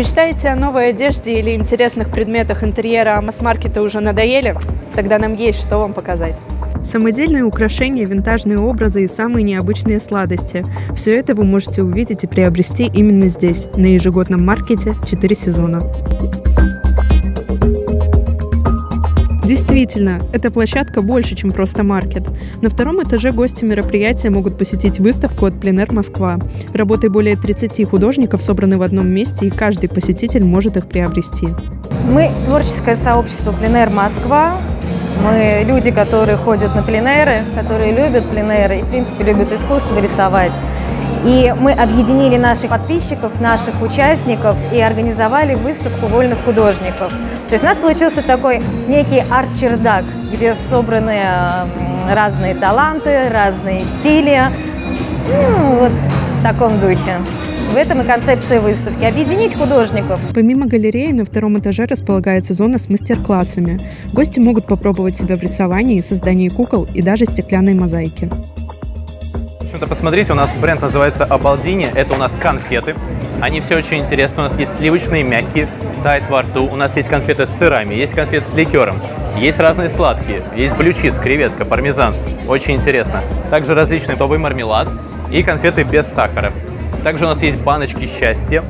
Мечтаете о новой одежде или интересных предметах интерьера, а масс-маркеты уже надоели? Тогда нам есть что вам показать. Самодельные украшения, винтажные образы и самые необычные сладости. Все это вы можете увидеть и приобрести именно здесь, на ежегодном маркете «4 сезона». Действительно, эта площадка больше, чем просто маркет. На втором этаже гости мероприятия могут посетить выставку от Пленер Москва. Работы более 30 художников собраны в одном месте, и каждый посетитель может их приобрести. Мы творческое сообщество Пленер Москва. Мы люди, которые ходят на пленеры, которые любят пленеры и, в принципе, любят искусство рисовать. И мы объединили наших подписчиков, наших участников и организовали выставку вольных художников. То есть у нас получился такой некий арт-чердак, где собраны разные таланты, разные стили. Ну, вот в таком духе. В этом и концепция выставки – объединить художников. Помимо галереи, на втором этаже располагается зона с мастер-классами. Гости могут попробовать себя в рисовании создании кукол и даже стеклянной мозаики. В общем-то, посмотрите, у нас бренд называется «Обалдини». Это у нас конфеты. Они все очень интересны. У нас есть сливочные, мягкие, тает во рту. У нас есть конфеты с сырами, есть конфеты с ликером. Есть разные сладкие. Есть блючиз, креветка, пармезан. Очень интересно. Также различный товый мармелад и конфеты без сахара. Также у нас есть баночки счастья.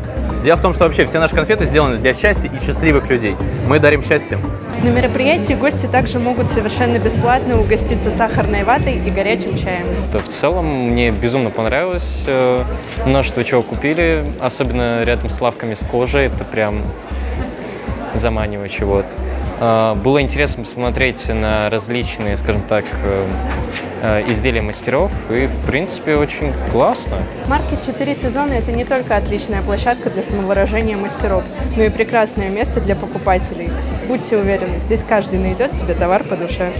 Дело в том, что вообще все наши конфеты сделаны для счастья и счастливых людей. Мы дарим счастье. На мероприятии гости также могут совершенно бесплатно угоститься сахарной ватой и горячим чаем. В целом мне безумно понравилось. Э, множество чего купили, особенно рядом с лавками с кожей. Это прям заманивающе. Вот. Э, было интересно посмотреть на различные, скажем так, э, Э, изделия мастеров, и, в принципе, очень классно. Маркет «Четыре сезона» — это не только отличная площадка для самовыражения мастеров, но и прекрасное место для покупателей. Будьте уверены, здесь каждый найдет себе товар по душе.